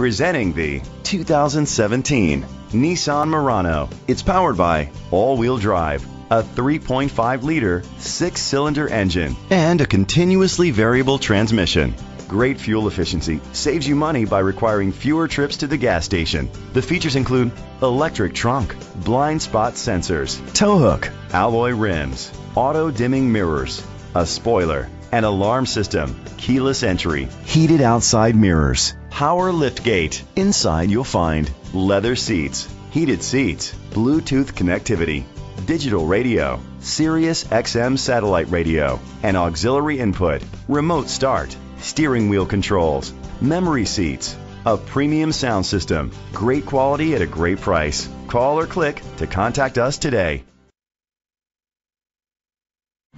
Presenting the 2017 Nissan Murano. It's powered by all-wheel drive, a 3.5 liter six cylinder engine, and a continuously variable transmission. Great fuel efficiency saves you money by requiring fewer trips to the gas station. The features include electric trunk, blind spot sensors, tow hook, alloy rims, auto dimming mirrors, a spoiler, an alarm system, keyless entry, heated outside mirrors, power lift gate. Inside you'll find leather seats, heated seats, Bluetooth connectivity, digital radio, Sirius XM satellite radio, and auxiliary input, remote start, steering wheel controls, memory seats, a premium sound system, great quality at a great price. Call or click to contact us today.